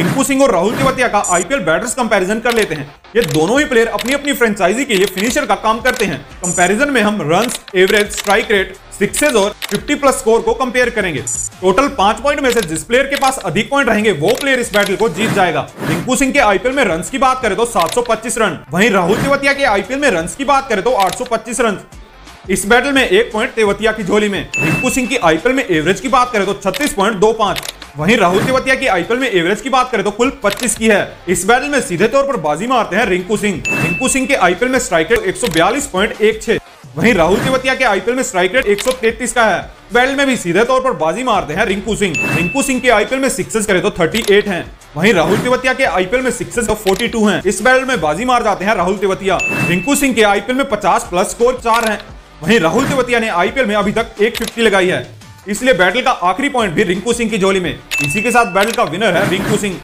रिंकू सिंह और राहुल तेवतिया का IPL batters comparison कर लेते हैं। ये दोनों ही प्लेयर अपनी अपनी फ्रेंचाइजी के लिए फिनिशर का काम करते हैं। कंपैरिजन में हम run average strike rate sixes और 50 प्लस स्कोर को कंपेयर करेंगे। टोटल पाँच पॉइंट में से जिस प्लेयर के पास अधिक पॉइंट रहेंगे, वो प्लेयर इस बैटल को जीत जाएगा। रिंकू सिंह के आईपीएल में रन की बात करें तो 725 रन। वहीं राहुल तेवतिया के आईपीएल में रन की बात करें तो 825 रन। इस बैटल में एक पॉइंट तेवतिया की झोली में। रिंकू सिंह की आईपीएल में एवरेज की बात करें तो छत्तीस पॉइंट दो पाँच। वहीं राहुल तेवतिया की आईपीएल में एवरेज की बात करें तो कुल 25 की है। इस बैटल में सीधे तौर पर बाजी मारते हैं रिंकू सिंह। रिंकू सिंह के आईपीएल में स्ट्राइक रेट एक वहीं राहुल तेवतिया के आईपीएल में स्ट्राइक रेट 133 का है। बैटल में भी सीधे तौर पर बाजी मारते हैं रिंकू सिंह। रिंकू सिंह के आईपीएल में सिक्सेस करें तो 38 हैं। वहीं राहुल तेवतिया के आईपीएल में सिक्सेस तो 42 हैं। इस बैटल में बाजी मार जाते हैं राहुल तेवतिया। रिंकू सिंह के आईपीएल में 50 प्लस स्कोर चार हैं। वहीं राहुल तेवतिया ने आईपीएल में अभी तक एक फिफ्टी लगाई है। इसलिए बैटल का आखिरी पॉइंट भी रिंकू सिंह की झोली में। इसी के साथ बैटल का विनर है रिंकू सिंह।